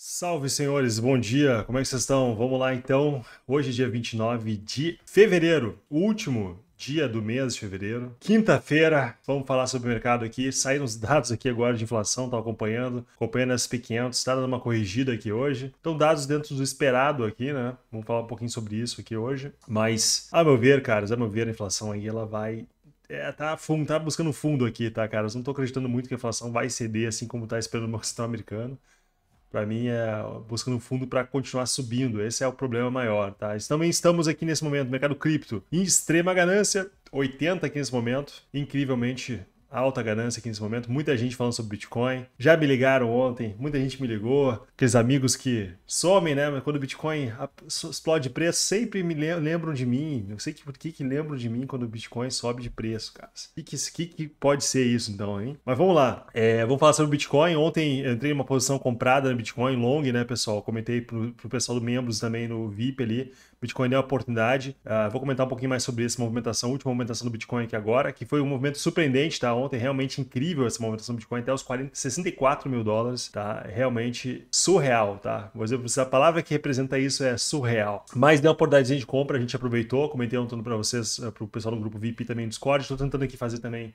Salve, senhores, bom dia, como é que vocês estão? Vamos lá então. Hoje, dia 29 de fevereiro, último dia do mês de fevereiro. Quinta-feira, vamos falar sobre o mercado aqui. Saíram os dados aqui agora de inflação, estão acompanhando, acompanhando as P500, está dando uma corrigida aqui hoje. Então, dados dentro do esperado aqui, né? Vamos falar um pouquinho sobre isso aqui hoje. Mas, a meu ver, caras, a meu ver, a inflação aí, ela vai é, tá, fundo, tá buscando fundo aqui, tá, caras? Não tô acreditando muito que a inflação vai ceder assim como tá esperando o Central americano. Para mim é buscando fundo para continuar subindo. Esse é o problema maior, tá? Também estamos aqui nesse momento, mercado cripto, em extrema ganância, 80 aqui nesse momento, incrivelmente alta ganância aqui nesse momento, muita gente falando sobre Bitcoin. Já me ligaram ontem, muita gente me ligou, aqueles amigos que somem, né? Mas quando o Bitcoin explode preço, sempre me lembram de mim. Não sei por que, que lembram de mim quando o Bitcoin sobe de preço, cara. O que, que, que, pode ser isso então, hein? Mas vamos lá. É, vamos falar sobre o Bitcoin. Ontem entrei uma posição comprada no Bitcoin long, né, pessoal? Comentei pro, pro pessoal do membros também no VIP ali. Bitcoin deu a oportunidade. Uh, vou comentar um pouquinho mais sobre essa movimentação, última movimentação do Bitcoin aqui agora, que foi um movimento surpreendente, tá? Ontem realmente incrível essa movimentação do Bitcoin até os 40, 64 mil dólares, tá? Realmente surreal, tá? Vou dizer, a palavra que representa isso é surreal. Mas deu uma oportunidade de compra, a gente aproveitou, comentei ontem para vocês, uh, para o pessoal do grupo VIP também do Discord. Estou tentando aqui fazer também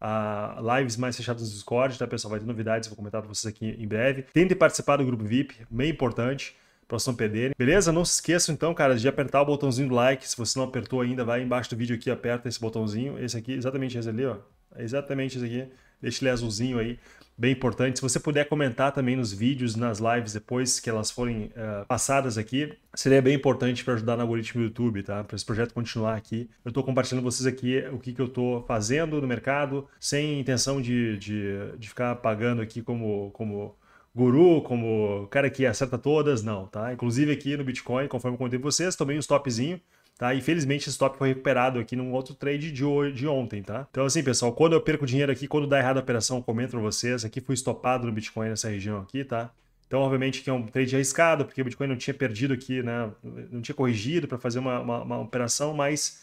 uh, lives mais fechadas no Discord, tá, pessoal? Vai ter novidades, vou comentar para vocês aqui em breve. Tentem participar do grupo VIP, bem importante para vocês não perderem. Beleza? Não se esqueçam então, cara, de apertar o botãozinho do like. Se você não apertou ainda, vai embaixo do vídeo aqui, aperta esse botãozinho. Esse aqui, exatamente esse ali, ó. É exatamente esse aqui. Deixa ele azulzinho aí, bem importante. Se você puder comentar também nos vídeos, nas lives depois que elas forem uh, passadas aqui, seria bem importante para ajudar no algoritmo do YouTube, tá? Para esse projeto continuar aqui. Eu estou compartilhando com vocês aqui o que, que eu estou fazendo no mercado, sem intenção de, de, de ficar pagando aqui como, como guru, como cara que acerta todas, não, tá? Inclusive aqui no Bitcoin, conforme eu contei pra vocês, tomei um stopzinho, tá? E felizmente esse stop foi recuperado aqui num outro trade de, de ontem, tá? Então assim, pessoal, quando eu perco dinheiro aqui, quando dá errado a operação, eu comento pra vocês, aqui fui estopado no Bitcoin nessa região aqui, tá? Então, obviamente, que é um trade arriscado, porque o Bitcoin não tinha perdido aqui, né? Não tinha corrigido para fazer uma, uma, uma, operação, mas...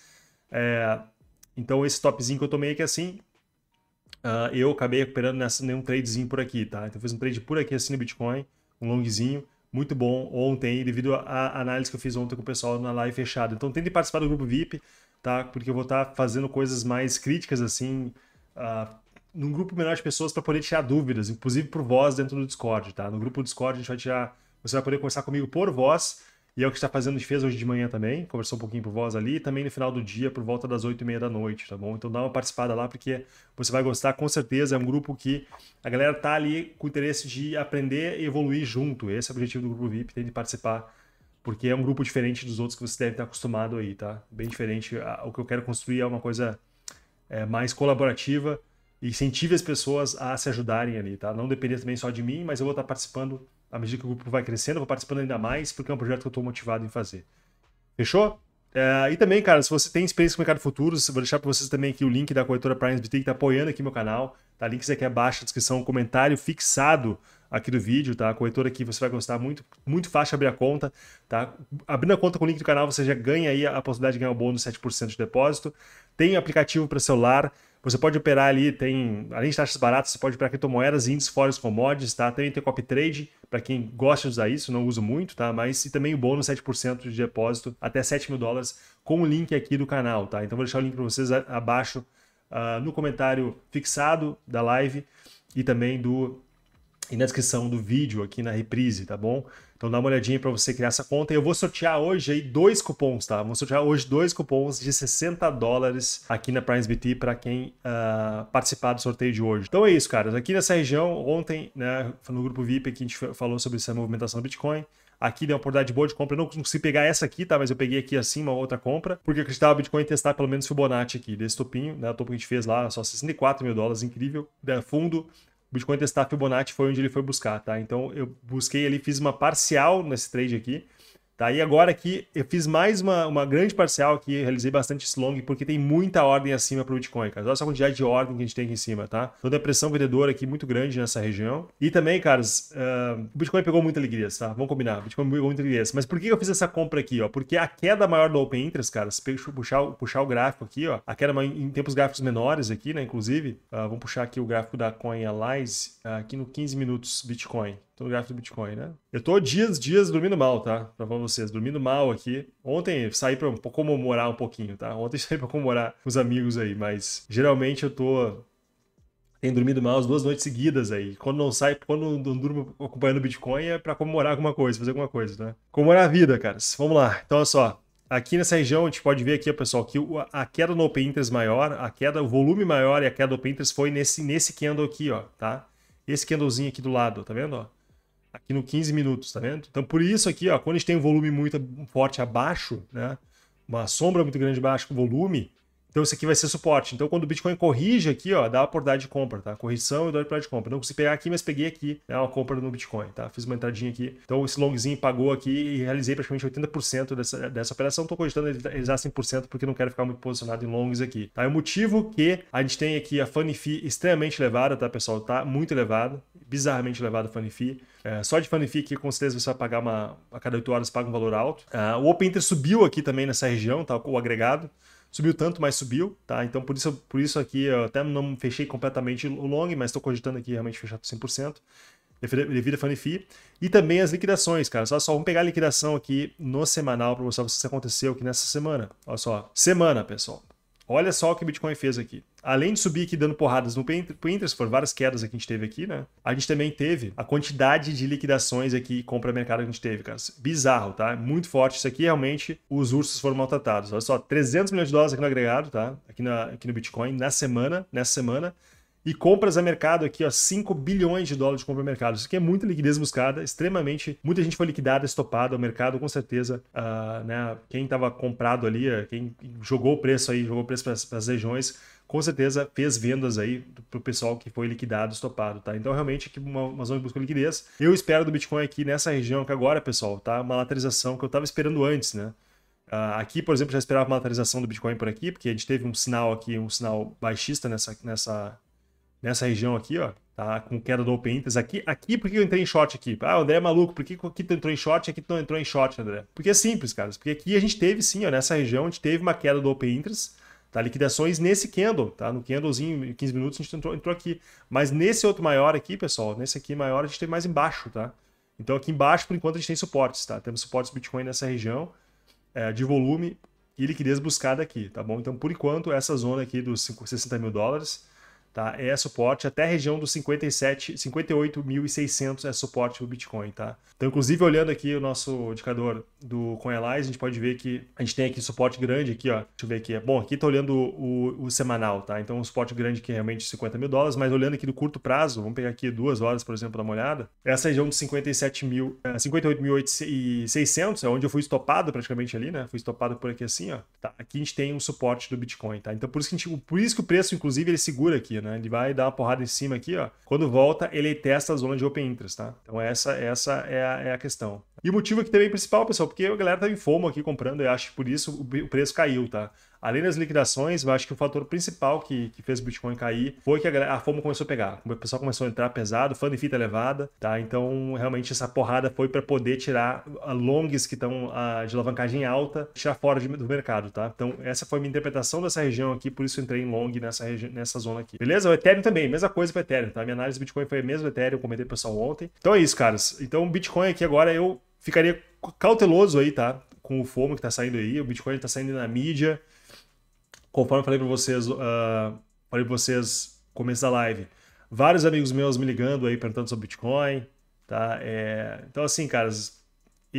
É... Então, esse stopzinho que eu tomei aqui assim, Uh, eu acabei recuperando nessa nenhum tradezinho por aqui, tá? Então eu fiz um trade por aqui assim no Bitcoin, um longzinho, muito bom ontem, devido à análise que eu fiz ontem com o pessoal na live fechada. Então tente participar do grupo VIP, tá? Porque eu vou estar tá fazendo coisas mais críticas assim, uh, num grupo menor de pessoas para poder tirar dúvidas, inclusive por voz dentro do Discord, tá? No grupo do Discord a gente vai tirar, você vai poder conversar comigo por voz e é o que está fazendo, a fez hoje de manhã também, conversou um pouquinho por voz ali, e também no final do dia, por volta das 8 e meia da noite, tá bom? Então dá uma participada lá, porque você vai gostar, com certeza, é um grupo que a galera tá ali com interesse de aprender e evoluir junto. Esse é o objetivo do grupo VIP, tem de participar, porque é um grupo diferente dos outros que você deve estar acostumado aí, tá? Bem diferente. O que eu quero construir é uma coisa é, mais colaborativa, incentive as pessoas a se ajudarem ali, tá? Não depender também só de mim, mas eu vou estar participando à medida que o grupo vai crescendo, eu vou participando ainda mais, porque é um projeto que eu estou motivado em fazer. Fechou? É, e também, cara, se você tem experiência com o mercado futuro, vou deixar para vocês também aqui o link da corretora Prime BT que está apoiando aqui meu canal. Tá? Link aqui abaixo na descrição, um comentário fixado aqui do vídeo, tá? A corretora aqui você vai gostar muito, muito fácil abrir a conta, tá? Abrindo a conta com o link do canal, você já ganha aí a possibilidade de ganhar o bônus 7% de depósito. Tem aplicativo para celular, você pode operar ali, tem, além de taxas baratas, você pode operar criptomoedas, índices, forex, commodities, tá? Também tem copy trade, para quem gosta de usar isso, não uso muito, tá? Mas e também o bônus 7% de depósito até 7 mil dólares com o link aqui do canal, tá? Então vou deixar o link para vocês abaixo uh, no comentário fixado da live e também do e na descrição do vídeo aqui na reprise, tá bom? Então dá uma olhadinha para você criar essa conta. E eu vou sortear hoje aí dois cupons, tá? Vou sortear hoje dois cupons de 60 dólares aqui na PrimeBT para quem uh, participar do sorteio de hoje. Então é isso, cara. Aqui nessa região, ontem, né, no grupo VIP aqui a gente falou sobre essa movimentação do Bitcoin. Aqui deu uma oportunidade boa de compra. Eu não consegui pegar essa aqui, tá? Mas eu peguei aqui assim uma outra compra, porque eu acreditava no Bitcoin testar pelo menos Fibonacci aqui, desse topinho, né? O topo que a gente fez lá, só 64 mil dólares, incrível. Né? Fundo, Bitcoin testar Fibonacci foi onde ele foi buscar, tá? Então eu busquei ali, fiz uma parcial nesse trade aqui, Tá? E agora aqui eu fiz mais uma, uma grande parcial aqui, realizei bastante slong, porque tem muita ordem acima para o Bitcoin, cara. Olha só a quantidade de ordem que a gente tem aqui em cima, tá? Então tem pressão vendedora aqui muito grande nessa região. E também, caras, uh, o Bitcoin pegou muita liquidez, tá? Vamos combinar, o Bitcoin pegou muita liquidez. Mas por que eu fiz essa compra aqui, ó? Porque a queda maior do Open Interest, cara, se puxar, puxar o gráfico aqui, ó, a queda em tempos gráficos menores aqui, né, inclusive, uh, vamos puxar aqui o gráfico da Coin Allies, uh, aqui no 15 minutos Bitcoin. No gráfico do Bitcoin, né? Eu tô dias, dias dormindo mal, tá? Pra vocês, dormindo mal aqui. Ontem saí pra comemorar um pouquinho, tá? Ontem saí pra comemorar com os amigos aí, mas geralmente eu tô tenho dormido mal as duas noites seguidas aí. Quando não sai, quando não durmo acompanhando o Bitcoin é para comemorar alguma coisa, fazer alguma coisa, né? Comemorar a vida, cara. Vamos lá. Então, olha só. Aqui nessa região, a gente pode ver aqui, pessoal, que a queda no Open Interest maior, a queda, o volume maior e a queda do Open Interest foi nesse, nesse candle aqui, ó, tá? Esse candlezinho aqui do lado, tá vendo, ó? Aqui no 15 minutos, tá vendo? Então, por isso aqui, ó, quando a gente tem um volume muito forte abaixo, né? Uma sombra muito grande abaixo com volume, então isso aqui vai ser suporte. Então quando o Bitcoin corrige aqui, ó, dá a oportunidade de compra, tá? Correção e dá a oportunidade de compra. Não consegui pegar aqui, mas peguei aqui, né, uma compra no Bitcoin, tá? Fiz uma entradinha aqui. Então esse longzinho pagou aqui e realizei praticamente 80% dessa, dessa operação. Estou cogitando realizar 100% porque não quero ficar muito posicionado em longs aqui, tá? É o motivo que a gente tem aqui a Funny Fee extremamente elevada, tá, pessoal? Tá muito elevada, bizarramente elevada a Funny Fee. É, só de Funny Fee aqui, com certeza você vai pagar uma... A cada 8 horas paga um valor alto. Uh, o Open Interest subiu aqui também nessa região, tá? O agregado subiu tanto, mas subiu, tá? Então por isso, por isso aqui eu até não fechei completamente o long, mas estou cogitando aqui realmente fechar 100% devido a Fee. E também as liquidações, cara. Só, só vamos pegar a liquidação aqui no semanal para mostrar se aconteceu aqui nessa semana. Olha só, semana, pessoal. Olha só o que o Bitcoin fez aqui. Além de subir aqui dando porradas no Pinterest, foram várias quedas que a gente teve aqui, né? A gente também teve a quantidade de liquidações aqui, compra mercado que a gente teve, cara. Bizarro, tá? Muito forte. Isso aqui realmente os ursos foram maltratados. Olha só, 300 milhões de dólares aqui no agregado, tá? Aqui, na, aqui no Bitcoin, na semana, nessa semana. E compras a mercado aqui, ó, 5 bilhões de dólares de compra a mercado. Isso aqui é muita liquidez buscada, extremamente. Muita gente foi liquidada, estopada. O mercado, com certeza, uh, né, quem estava comprado ali, quem jogou o preço aí, jogou o preço para as regiões, com certeza fez vendas aí para o pessoal que foi liquidado, estopado, tá? Então, realmente, aqui uma, uma zona de busca de liquidez. Eu espero do Bitcoin aqui nessa região que agora, pessoal, tá? Uma lateralização que eu estava esperando antes, né? Uh, aqui, por exemplo, já esperava uma lateralização do Bitcoin por aqui, porque a gente teve um sinal aqui, um sinal baixista nessa, nessa, nessa região aqui, ó, tá? Com queda do Open Interest. Aqui, aqui por que eu entrei em short aqui? Ah, o André é maluco, por que aqui tu entrou em short e aqui tu não entrou em short, André? Porque é simples, cara. Porque aqui a gente teve sim, ó, nessa região a gente teve uma queda do Open Interest, tá? Liquidações nesse candle, tá? No candlezinho, 15 minutos a gente entrou, entrou aqui. Mas nesse outro maior aqui, pessoal, nesse aqui maior a gente teve mais embaixo, tá? Então aqui embaixo, por enquanto, a gente tem suportes, tá? Temos suportes Bitcoin nessa região é, de volume e liquidez buscada aqui, tá bom? Então, por enquanto, essa zona aqui dos 60 mil dólares tá? É suporte até a região dos 57, 58.600 é suporte do Bitcoin, tá? Então, inclusive, olhando aqui o nosso indicador do CoinAlyze, a gente pode ver que a gente tem aqui suporte grande aqui, ó. Deixa eu ver aqui. Bom, aqui tá olhando o, o, semanal, tá? Então, um suporte grande que é realmente 50 mil dólares, mas olhando aqui no curto prazo, vamos pegar aqui duas horas, por exemplo, dar uma olhada. Essa região dos 57 mil, 58.600 é, é onde eu fui estopado praticamente ali, né? Fui estopado por aqui assim, ó. Tá? Aqui a gente tem um suporte do Bitcoin, tá? Então, por isso que, gente, por isso que o preço, inclusive, ele segura aqui, né? Ele vai dar uma porrada em cima aqui, ó. Quando volta, ele testa a zona de open interest, tá? Então essa, essa é, a, é a questão. E o motivo aqui também principal, pessoal, porque a galera tá em fomo aqui comprando, eu acho que por isso o preço caiu, tá? Além das liquidações, eu acho que o fator principal que, que fez o Bitcoin cair foi que a, a FOMO começou a pegar. O pessoal começou a entrar pesado, fã de fita elevada, tá? Então, realmente, essa porrada foi para poder tirar longs que estão de alavancagem alta, tirar fora de, do mercado, tá? Então, essa foi a minha interpretação dessa região aqui, por isso entrei em long nessa, nessa zona aqui. Beleza? O Ethereum também, mesma coisa para Ethereum, tá? Minha análise do Bitcoin foi a mesma Ethereum, eu comentei pro pessoal ontem. Então é isso, caras. Então, o Bitcoin aqui agora eu ficaria cauteloso aí, tá? Com o FOMO que tá saindo aí, o Bitcoin tá saindo na mídia, conforme eu falei para vocês, uh, falei para vocês no começo da live, vários amigos meus me ligando aí perguntando sobre Bitcoin, tá? É, então assim, caras,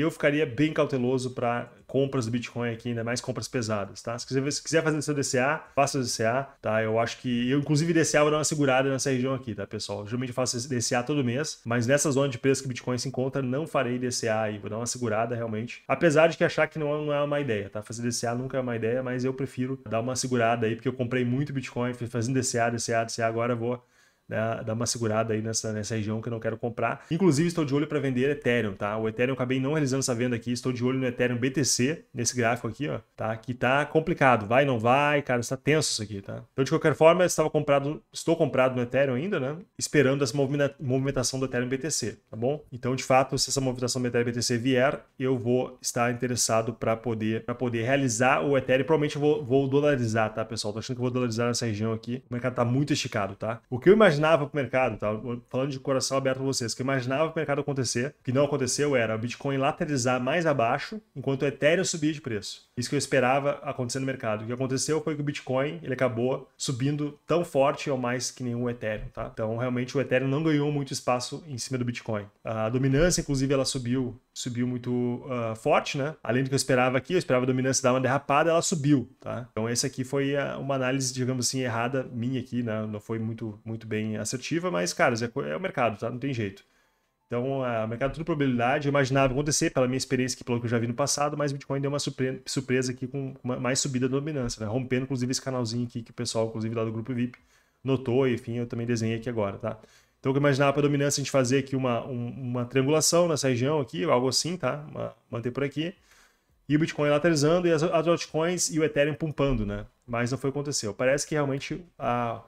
eu ficaria bem cauteloso para compras do Bitcoin aqui, ainda mais compras pesadas, tá? Se quiser, se quiser fazer seu DCA, faça o DCA, tá? Eu acho que eu, inclusive, DCA vou dar uma segurada nessa região aqui, tá, pessoal? Geralmente eu faço DCA todo mês, mas nessa zona de preço que o Bitcoin se encontra, não farei DCA aí, vou dar uma segurada realmente. Apesar de que achar que não, é uma ideia, tá? Fazer DCA nunca é uma ideia, mas eu prefiro dar uma segurada aí, porque eu comprei muito Bitcoin, fazendo DCA, DCA, DCA, agora vou né, dar uma segurada aí nessa, nessa região que eu não quero comprar. Inclusive, estou de olho para vender Ethereum, tá? O Ethereum eu acabei não realizando essa venda aqui, estou de olho no Ethereum BTC, nesse gráfico aqui, ó, tá? Que tá complicado, vai, não vai, cara, está tenso isso aqui, tá? Então, de qualquer forma, eu estava comprado, estou comprado no Ethereum ainda, né? Esperando essa movimentação do Ethereum BTC, tá bom? Então, de fato, se essa movimentação do Ethereum BTC vier, eu vou estar interessado para poder, poder realizar o Ethereum. Provavelmente eu vou, vou dolarizar, tá, pessoal? Tô achando que eu vou dolarizar nessa região aqui. O mercado tá muito esticado, tá? O que eu imagino imaginava pro mercado, tá? Falando de coração aberto com vocês, que eu imaginava pro mercado acontecer, o que não aconteceu era o Bitcoin lateralizar mais abaixo, enquanto o Ethereum subia de preço. Isso que eu esperava acontecer no mercado. O que aconteceu foi que o Bitcoin, ele acabou subindo tão forte ou mais que nenhum Ethereum, tá? Então, realmente, o Ethereum não ganhou muito espaço em cima do Bitcoin. A dominância, inclusive, ela subiu, subiu muito uh, forte, né? Além do que eu esperava aqui, eu esperava a dominância dar uma derrapada, ela subiu, tá? Então, esse aqui foi uma análise, digamos assim, errada minha aqui, né? Não foi muito, muito bem assertiva, mas, cara, é, é o mercado, tá? Não tem jeito. Então, o mercado tudo probabilidade, eu imaginava acontecer pela minha experiência aqui, pelo que eu já vi no passado, mas Bitcoin deu uma surpre surpresa aqui com mais subida da dominância, né? rompendo inclusive esse canalzinho aqui que o pessoal, inclusive lá do grupo VIP, notou, enfim, eu também desenhei aqui agora, tá? Então, eu imaginava para a dominância a gente fazer aqui uma, um, uma triangulação nessa região aqui, algo assim, tá? Uma, manter por aqui. E o Bitcoin lateralizando e as, as altcoins e o Ethereum pumpando, né? Mas não foi o que aconteceu. Parece que realmente a,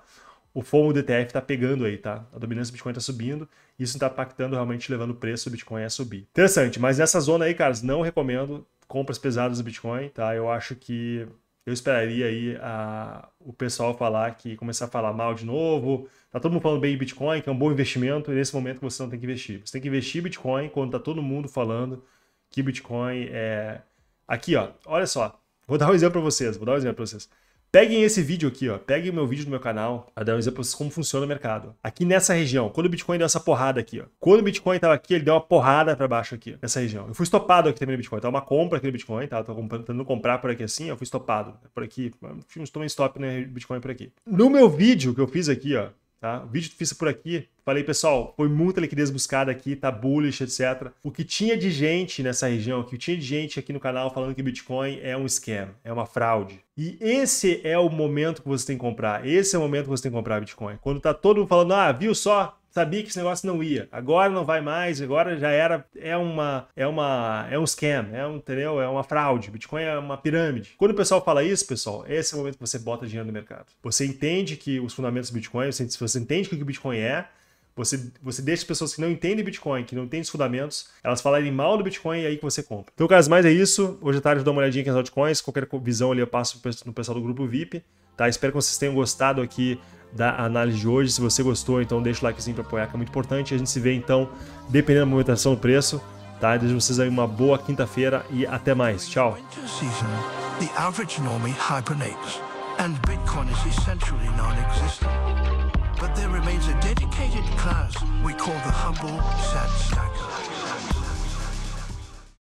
o FOMO do ETF está pegando aí, tá? A dominância do Bitcoin está subindo, isso está impactando realmente, levando o preço do Bitcoin a subir. Interessante, mas nessa zona aí, caras, não recomendo compras pesadas do Bitcoin, tá? Eu acho que eu esperaria aí a, o pessoal falar que começar a falar mal de novo. Tá todo mundo falando bem de Bitcoin, que é um bom investimento, e nesse momento você não tem que investir. Você tem que investir Bitcoin quando tá todo mundo falando que Bitcoin é. Aqui, ó, olha só. Vou dar um exemplo para vocês, vou dar um exemplo para vocês. Peguem esse vídeo aqui, ó. Peguem o meu vídeo do meu canal para dar um exemplo pra vocês como funciona o mercado. Aqui nessa região, quando o Bitcoin deu essa porrada aqui, ó. Quando o Bitcoin tava aqui, ele deu uma porrada para baixo aqui, nessa região. Eu fui estopado aqui também no Bitcoin. Tá uma compra aqui no Bitcoin, tá? Eu tô tentando comprar por aqui assim, eu fui estopado. Por aqui, um stop no Bitcoin por aqui. No meu vídeo que eu fiz aqui, ó, Tá? O vídeo fiz por aqui, falei, pessoal, foi muita liquidez buscada aqui, tá bullish, etc. O que tinha de gente nessa região, o que tinha de gente aqui no canal falando que Bitcoin é um scam, é uma fraude. E esse é o momento que você tem que comprar. Esse é o momento que você tem que comprar Bitcoin. Quando tá todo mundo falando, ah, viu só? Sabia que esse negócio não ia. Agora não vai mais, agora já era, é uma, é uma, é um scam, é um, entendeu? É uma fraude. Bitcoin é uma pirâmide. Quando o pessoal fala isso, pessoal, esse é o momento que você bota dinheiro no mercado. Você entende que os fundamentos do Bitcoin, você, você entende o que o Bitcoin é, você, você deixa as pessoas que não entendem Bitcoin, que não entendem os fundamentos, elas falarem mal do Bitcoin e é aí que você compra. Então, caso mais é isso. Hoje à tarde eu dou uma olhadinha aqui nas altcoins. Qualquer visão ali eu passo no pessoal do grupo VIP. Tá? Espero que vocês tenham gostado aqui da análise de hoje. Se você gostou, então deixa o likezinho para apoiar, que é muito importante. A gente se vê então, dependendo da movimentação do preço. Tá? Desejo vocês aí uma boa quinta-feira e até mais. Tchau. But there remains a dedicated class we call the humble sat stack.